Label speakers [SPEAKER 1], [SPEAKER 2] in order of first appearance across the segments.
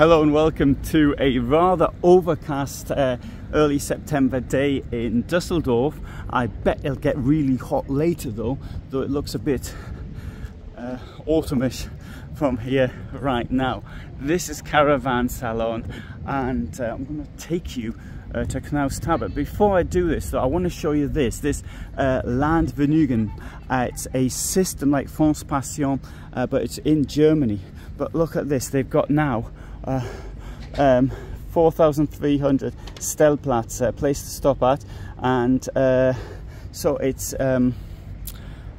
[SPEAKER 1] Hello and welcome to a rather overcast uh, early September day in Dusseldorf. I bet it'll get really hot later though, though it looks a bit uh, autumnish from here right now. This is Caravan Salon and uh, I'm going to take you uh, to Knaus Tabbert. Before I do this though, I want to show you this, this uh, Landvergnügen. Uh, it's a system like France Passion, uh, but it's in Germany. But look at this, they've got now uh, um, 4,300 Stellplatz, uh, place to stop at. And uh, so it's um,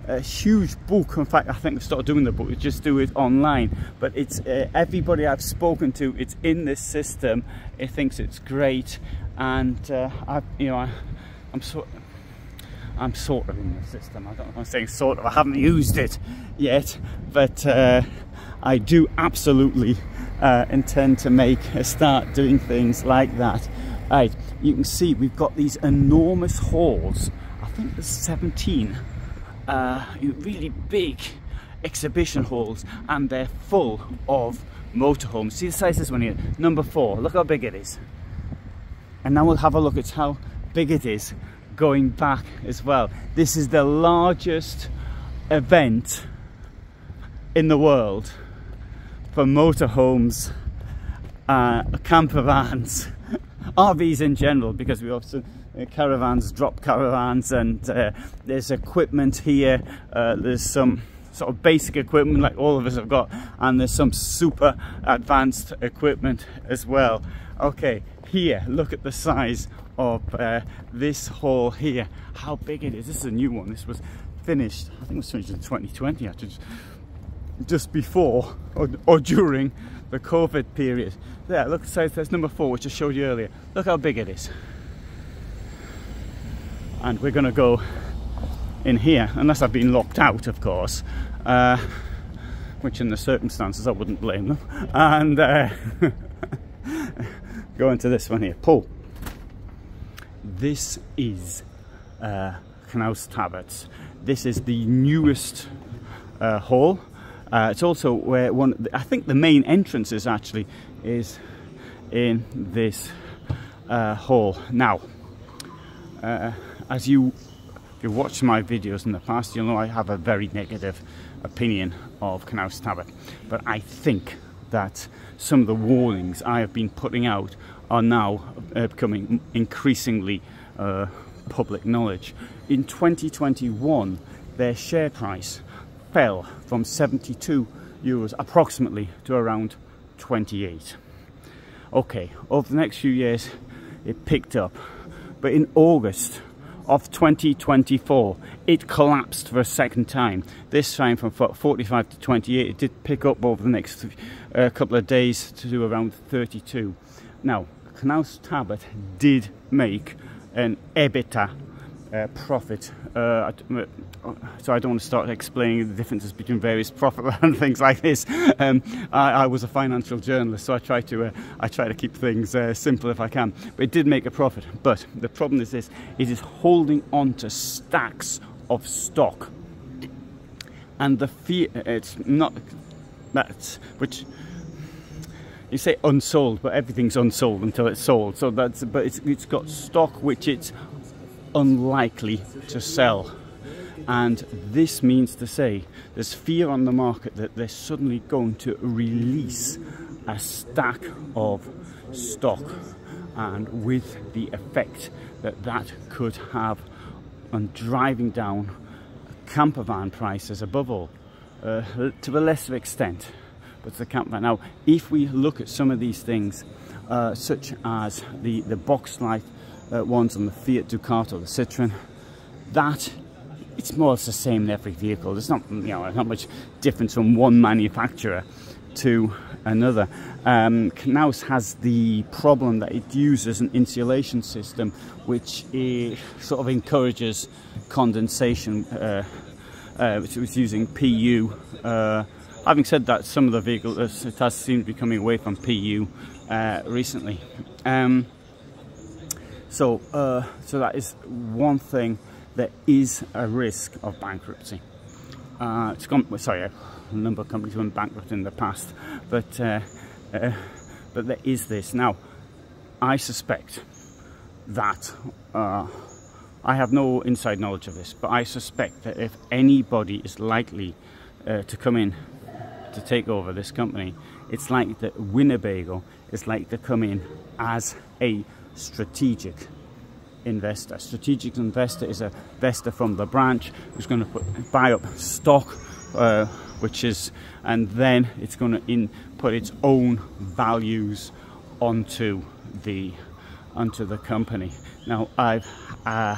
[SPEAKER 1] a huge book. In fact, I think we started doing the book, we just do it online. But it's uh, everybody I've spoken to, it's in this system. It thinks it's great. And uh, I, you know, I, I'm so, I'm sort of in the system. I don't know I'm saying sort of. I haven't used it yet, but uh, I do absolutely uh, intend to make a start doing things like that. Right, you can see we've got these enormous halls. I think there's 17 uh, really big exhibition halls and they're full of motorhomes. See the size of this one here? Number four. Look how big it is. And now we'll have a look at how big it is going back as well. This is the largest event in the world for motorhomes, uh, camper vans, RVs in general, because we also uh, caravans drop caravans and uh, there's equipment here. Uh, there's some sort of basic equipment like all of us have got and there's some super advanced equipment as well. Okay, here, look at the size of uh, this hall here. How big it is. This is a new one. This was finished, I think it was finished in 2020 actually just before or, or during the COVID period. There, look, so there's number four, which I showed you earlier. Look how big it is. And we're gonna go in here, unless I've been locked out, of course, uh, which in the circumstances I wouldn't blame them. And uh, go into this one here. Pull. This is uh, Knaus Tabbert. This is the newest uh, hall uh, it's also where one, I think the main entrance is actually is in this uh, hall. Now, uh, as you if you watched my videos in the past, you'll know I have a very negative opinion of Knaus Tabbert. But I think that some of the warnings I have been putting out are now uh, becoming increasingly uh, public knowledge. In 2021, their share price fell from 72 euros approximately to around 28. Okay, over the next few years it picked up, but in August of 2024 it collapsed for a second time. This time from 45 to 28. It did pick up over the next uh, couple of days to around 32. Now, Knaus Tabbert did make an EBITDA uh, profit. Uh, so I don't want to start explaining the differences between various profit and things like this. Um, I, I, was a financial journalist, so I try to uh, I try to keep things uh, simple if I can. But it did make a profit. But the problem is this: it is holding on to stacks of stock, and the fear it's not that which you say unsold, but everything's unsold until it's sold. So that's but it's, it's got stock which it's unlikely to sell. And this means to say there's fear on the market that they're suddenly going to release a stack of stock. And with the effect that that could have on driving down camper van prices above all uh, to a lesser extent. But the camper now if we look at some of these things uh, such as the the box life uh, ones on the Fiat Ducato, the Citroen. That it's more or less the same in every vehicle. There's not you know not much difference from one manufacturer to another. Um, Knaus has the problem that it uses an insulation system which sort of encourages condensation, uh, uh, which was using PU. Uh, having said that, some of the vehicles uh, it has seemed to be coming away from PU uh, recently. Um, so, uh, so that is one thing that is a risk of bankruptcy. Uh, it's gone, sorry, a number of companies went bankrupt in the past, but uh, uh, but there is this. Now, I suspect that uh, I have no inside knowledge of this, but I suspect that if anybody is likely uh, to come in to take over this company, it's like that Winnebago is like to come in as a strategic investor. Strategic investor is a investor from the branch who's going to put, buy up stock, uh, which is, and then it's going to input its own values onto the onto the company. Now I've uh,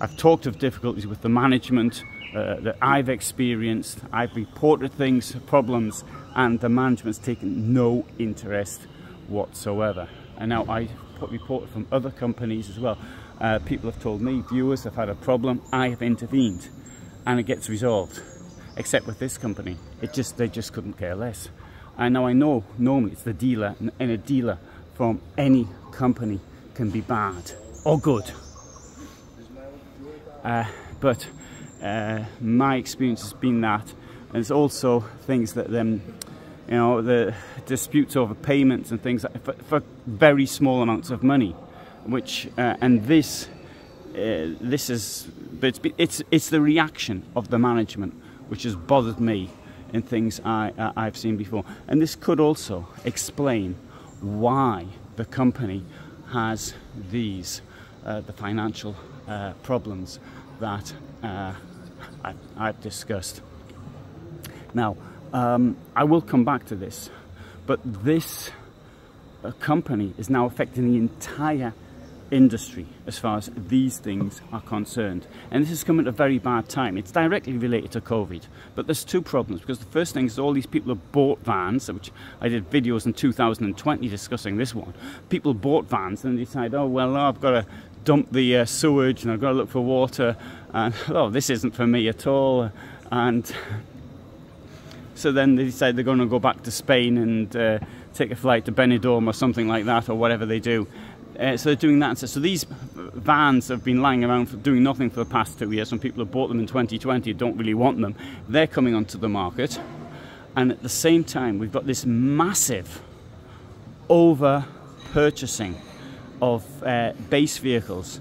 [SPEAKER 1] I've talked of difficulties with the management uh, that I've experienced. I've reported things, problems, and the management's taken no interest whatsoever. And now I put reported from other companies as well. Uh, people have told me, viewers have had a problem, I have intervened, and it gets resolved. Except with this company, it just they just couldn't care less. And now I know normally it's the dealer, and a dealer from any company can be bad or good. Uh, but uh, my experience has been that. And it's also things that them, you know, the disputes over payments and things for, for, very small amounts of money, which uh, and this uh, this is, but it's, it's it's the reaction of the management which has bothered me in things I uh, I've seen before, and this could also explain why the company has these uh, the financial uh, problems that uh, I, have discussed. Now, um, I will come back to this, but this uh, company is now affecting the entire industry as far as these things are concerned. And this is coming at a very bad time. It's directly related to COVID. But there's two problems because the first thing is all these people have bought vans, which I did videos in 2020 discussing this one. People bought vans and decide, oh, well, I've got to dump the uh, sewage and I've got to look for water. And, oh, this isn't for me at all. And so then they decide they're going to go back to Spain and uh, take a flight to Benidorm or something like that or whatever they do. Uh, so they're doing that. So, these vans have been lying around for doing nothing for the past two years. Some people have bought them in 2020 don't really want them. They're coming onto the market. And at the same time, we've got this massive over purchasing of uh, base vehicles.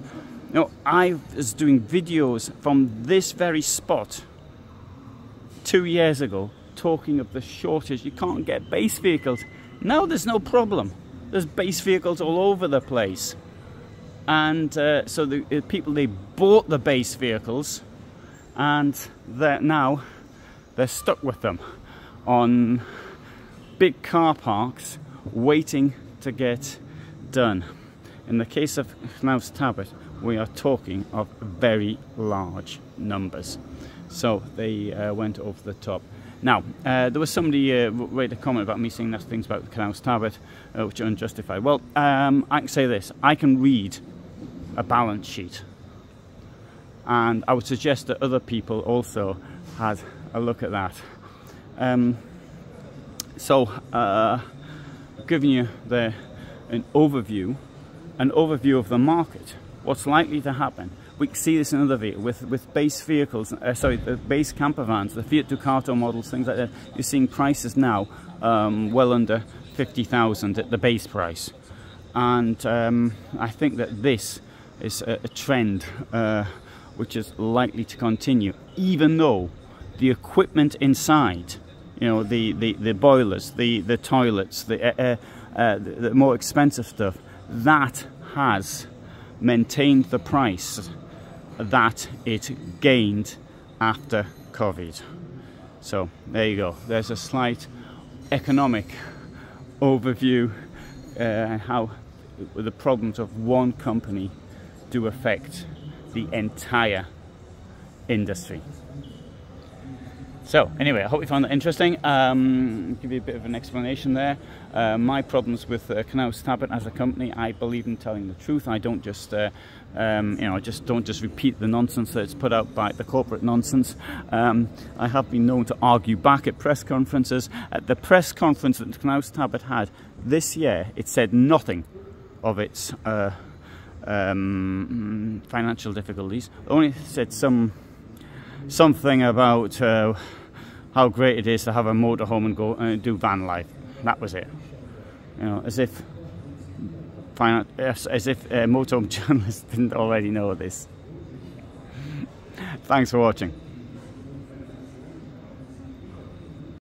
[SPEAKER 1] Now, I was doing videos from this very spot two years ago talking of the shortage. You can't get base vehicles. Now there's no problem there's base vehicles all over the place. And uh, so the uh, people, they bought the base vehicles and they're now, they're stuck with them on big car parks waiting to get done. In the case of Knaus Tabbert, we are talking of very large numbers. So they uh, went over the top. Now, uh, there was somebody uh, made a comment about me saying nasty things about the Tabbert, uh, which are unjustified. Well, um, I can say this. I can read a balance sheet. And I would suggest that other people also had a look at that. Um, so, uh, giving you the, an overview, an overview of the market, what's likely to happen we see this in other vehicles with, with base vehicles, uh, sorry, the base camper vans, the Fiat Ducato models, things like that. You're seeing prices now um, well under 50,000 at the base price. And um, I think that this is a, a trend uh, which is likely to continue, even though the equipment inside, you know, the, the, the boilers, the, the toilets, the, uh, uh, the, the more expensive stuff, that has maintained the price that it gained after COVID. So there you go. There's a slight economic overview uh, how the problems of one company do affect the entire industry. So anyway, I hope you found that interesting. Um, give you a bit of an explanation there. Uh, my problems with uh, Knaus Tabbert as a company, I believe in telling the truth. I don't just, uh, um, you know, I just don't just repeat the nonsense that's put out by the corporate nonsense. Um, I have been known to argue back at press conferences. At the press conference that Knaus Tabbert had this year, it said nothing of its uh, um, financial difficulties. Only said some something about uh, how great it is to have a motorhome and go and do van life. That was it. You know, as if as if uh, motorhome journalists didn't already know this. Thanks for watching.